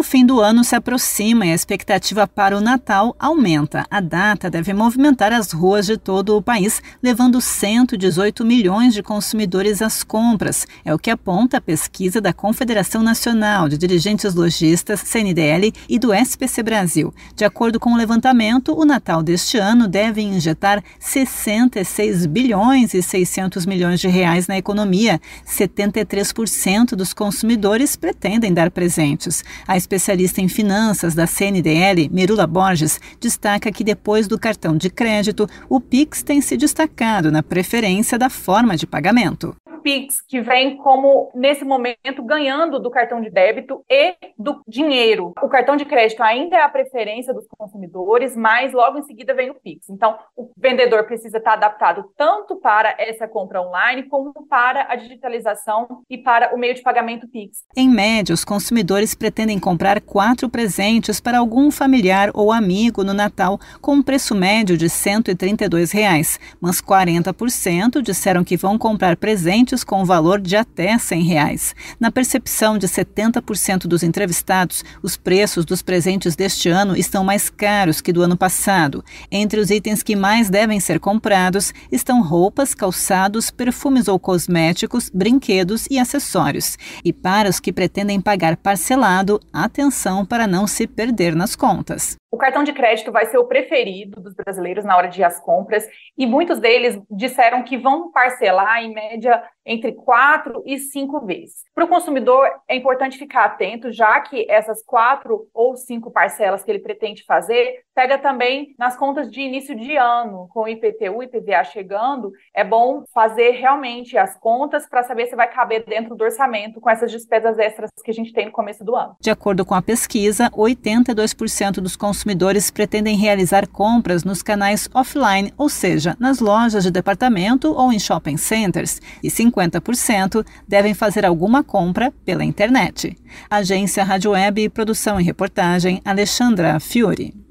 O fim do ano se aproxima e a expectativa para o Natal aumenta. A data deve movimentar as ruas de todo o país, levando 118 milhões de consumidores às compras. É o que aponta a pesquisa da Confederação Nacional de Dirigentes Logistas, CNDL, e do SPC Brasil. De acordo com o levantamento, o Natal deste ano deve injetar 66 bilhões e 600 milhões de reais na economia. 73% dos consumidores pretendem dar presentes. A especialista em finanças da CNDL, Merula Borges, destaca que depois do cartão de crédito, o Pix tem se destacado na preferência da forma de pagamento. Pix, que vem como, nesse momento, ganhando do cartão de débito e do dinheiro. O cartão de crédito ainda é a preferência dos consumidores, mas logo em seguida vem o Pix. Então, o vendedor precisa estar adaptado tanto para essa compra online, como para a digitalização e para o meio de pagamento Pix. Em média, os consumidores pretendem comprar quatro presentes para algum familiar ou amigo no Natal, com um preço médio de 132 reais, mas 40% disseram que vão comprar presentes presentes com valor de até 100 reais. Na percepção de 70% dos entrevistados, os preços dos presentes deste ano estão mais caros que do ano passado. Entre os itens que mais devem ser comprados estão roupas, calçados, perfumes ou cosméticos, brinquedos e acessórios. E para os que pretendem pagar parcelado, atenção para não se perder nas contas. O cartão de crédito vai ser o preferido dos brasileiros na hora de às compras e muitos deles disseram que vão parcelar em média entre quatro e cinco vezes. Para o consumidor, é importante ficar atento, já que essas quatro ou cinco parcelas que ele pretende fazer pega também nas contas de início de ano, com o IPTU e IPVA chegando, é bom fazer realmente as contas para saber se vai caber dentro do orçamento com essas despesas extras que a gente tem no começo do ano. De acordo com a pesquisa, 82% dos consumidores pretendem realizar compras nos canais offline, ou seja, nas lojas de departamento ou em shopping centers, e 50% devem fazer alguma compra pela internet. Agência Rádio Web, produção e reportagem Alexandra Fiore.